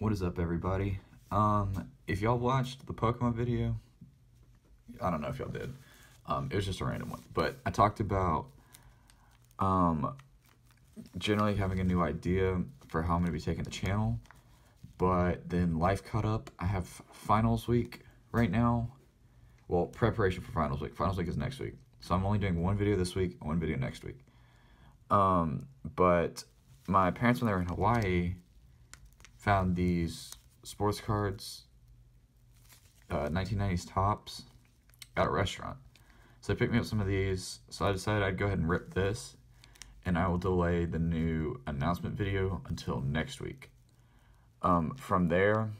What is up, everybody? Um, if y'all watched the Pokemon video, I don't know if y'all did. Um, it was just a random one, but I talked about um, generally having a new idea for how I'm going to be taking the channel, but then life caught up. I have finals week right now. Well, preparation for finals week. Finals week is next week, so I'm only doing one video this week, one video next week. Um, but my parents, when they were in Hawaii, found these sports cards, uh, 1990s Topps, at a restaurant. So they picked me up some of these. So I decided I'd go ahead and rip this, and I will delay the new announcement video until next week. Um, from there,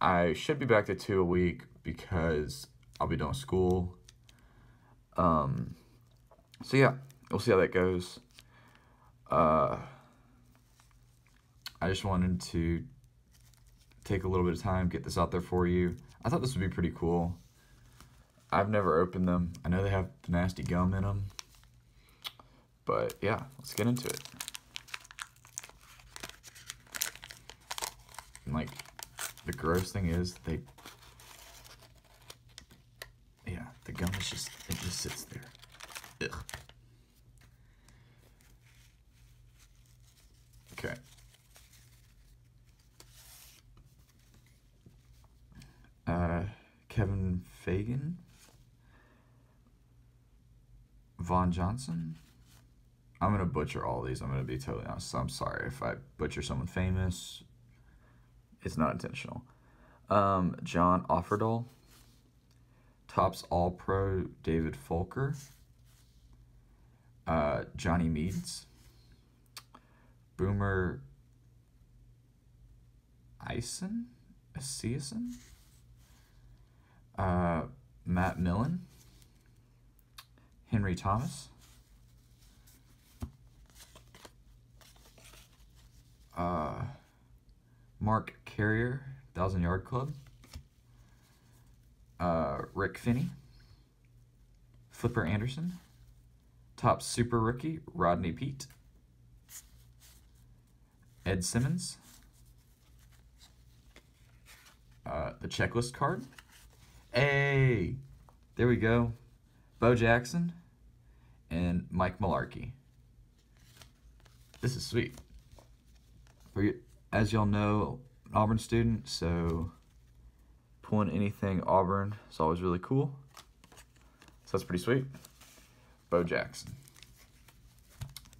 I should be back to two a week because I'll be doing school. Um, so yeah, we'll see how that goes. Uh, I just wanted to take a little bit of time, get this out there for you. I thought this would be pretty cool. I've never opened them. I know they have the nasty gum in them. But yeah, let's get into it. And like, the gross thing is they, yeah, the gum is just, it just sits there. Ugh. Okay. Uh, Kevin Fagan. Vaughn Johnson. I'm to butcher all these. I'm to be totally honest. So I'm sorry if I butcher someone famous. It's not intentional. Um, John Offerdahl. Topps All Pro David Fulcher. Uh, Johnny Meads. Boomer Eisen? Esiason? Uh, Matt Millen. Henry Thomas. Uh, Mark Carrier, Thousand Yard Club. Uh, Rick Fenney. Flipper Anderson. Top Super Rookie, Rodney Peete, Ed Simmons. Uh, the checklist card. Hey, there we go. Bo Jackson and Mike Mularkey. This is sweet. For as y'all know, an Auburn student, so pulling anything Auburn is always really cool. So that's pretty sweet. Bo Jackson.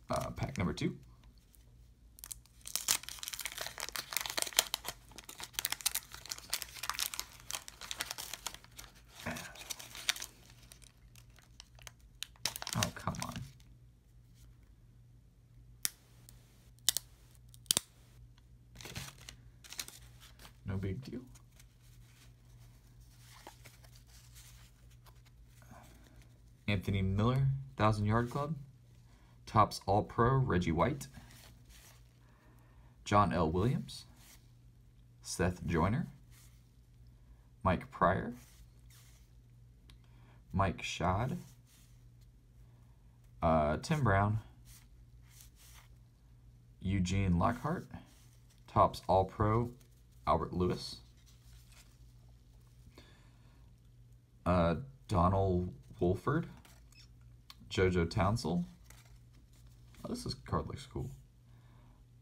Uh, pack number two. Oh, come on. Okay. Anthony Miller, Thousand Yard Club. Topps All Pro, Reggie White. John L. Williams. Seth Joyner. Mike Prior. Mike Schad. Uh, Tim Brown, Eugene Lockhart, Topps All Pro, Albert Lewis, uh, Donald Wolford, JoJo Townsell. Oh, this is, card looks cool.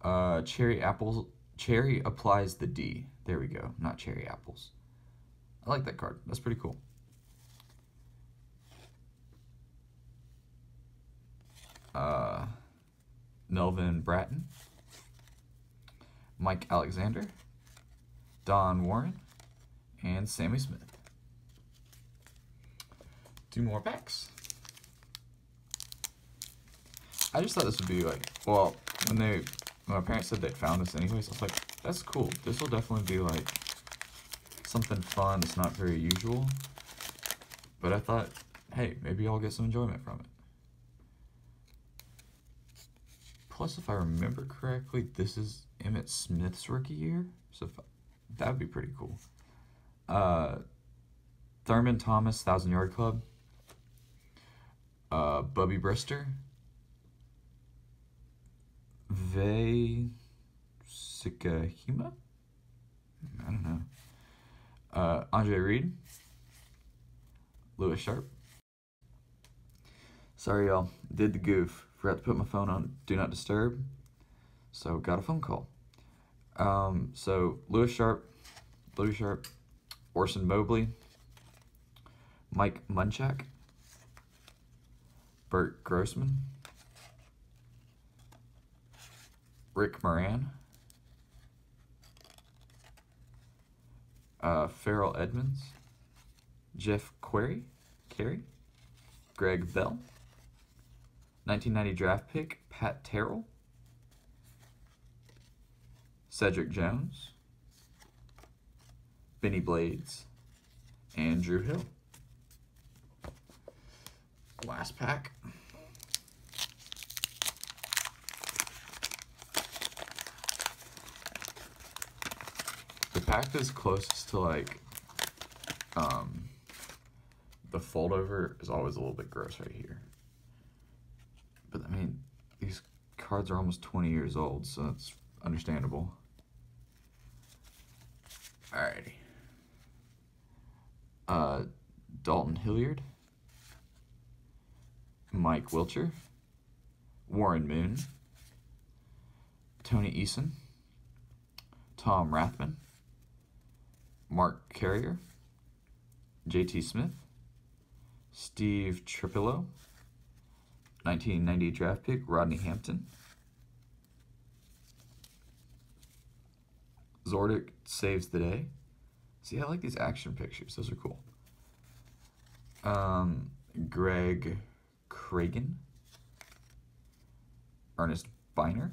Uh, Cherry Apples. Cherry applies the D. There we go. Not Cherry Apples. I like that card. That's pretty cool. uh, Melvin Bratton, Mike Alexander, Don Warren, and Sammy Smith. Two more packs. I just thought this would be like, well, when they, when my parents said they found this anyways, I was like, that's cool. This will definitely be like something fun It's not very usual. But I thought, hey, maybe I'll get some enjoyment from it. Plus, if I remember correctly, this is Emmitt Smith's rookie year, so if, that would be pretty cool. Uh, Thurman Thomas, Thousand Yard Club. Uh, Bubby Brister. Vai Sikahema. I don't know. Uh, Andre Reed. Lewis Sharpe. Sorry, y'all. Did the goof. Forgot to put my phone on Do Not Disturb. So, got a phone call. Um, so, Lewis Sharpe, Lewis Sharpe, Orson Mobley, Mike Munchak, Burt Grossman, Rick Moran, uh, Ferrell Edmunds, Jeff Query, Carey, Greg Bell, 1990 draft pick Pat Terrell, Cedric Jones, Bennie Blades, and Drew Hill. Last pack. The pack that's closest to like um, the fold over is always a little bit gross right here. But I mean, these cards are almost 20 years old, so that's understandable. Alrighty. Uh, Dalton Hilliard, Mike Wilcher, Warren Moon, Tony Eason, Tom Rathman, Mark Carrier, JT Smith, Steve Trapilo, 1990 draft pick Rodney Hampton, Zordich saves the day. See, I like these action pictures. Those are cool. Um, Greg Kragen, Ernest Byner,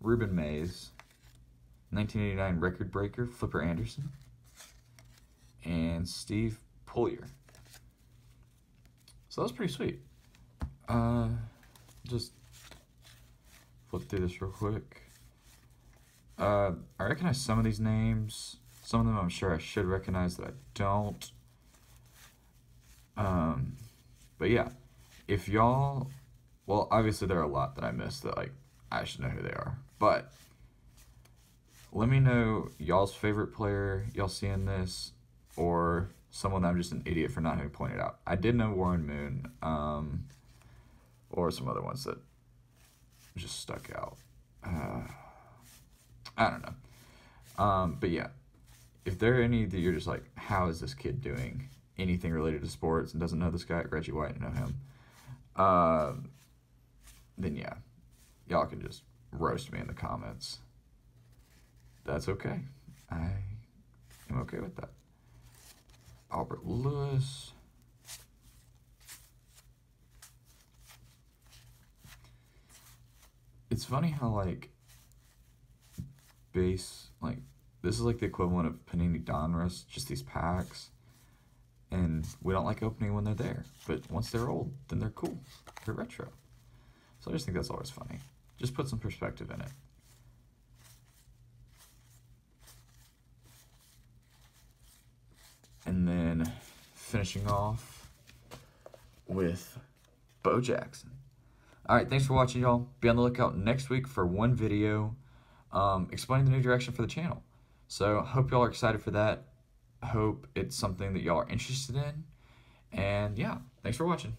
Reuben Mayes, 1989 record breaker Flipper Anderson, and Steve Pelluer. So that's pretty sweet. Uh, just flip through this real quick. Uh, I recognize some of these names. Some of them I'm sure I should recognize that I don't. Um, but yeah, if y'all, well, obviously there are a lot that I missed that like I should know who they are. But let me know y'all's favorite player y'all seeing this, or someone that I'm just an idiot for not having pointed out. I did know Warren Moon, um, or some other ones that just stuck out. Uh, I don't know. Um, but yeah, if there are any that you're just like, how is this kid doing anything related to sports and doesn't know this guy, Reggie White, know him, uh, then yeah, y'all can just roast me in the comments. That's okay. I am okay with that. Albert Lewis. It's funny how like base like this is like the equivalent of Panini Donruss, just these packs. And we don't like opening when they're there. But once they're old, then they're cool. They're retro. So I just think that's always funny. Just put some perspective in it. And then finishing off with Bo Jackson. All right, thanks for watching, y'all. Be on the lookout next week for one video um, explaining the new direction for the channel. So, hope y'all are excited for that. Hope it's something that y'all are interested in. And yeah, thanks for watching.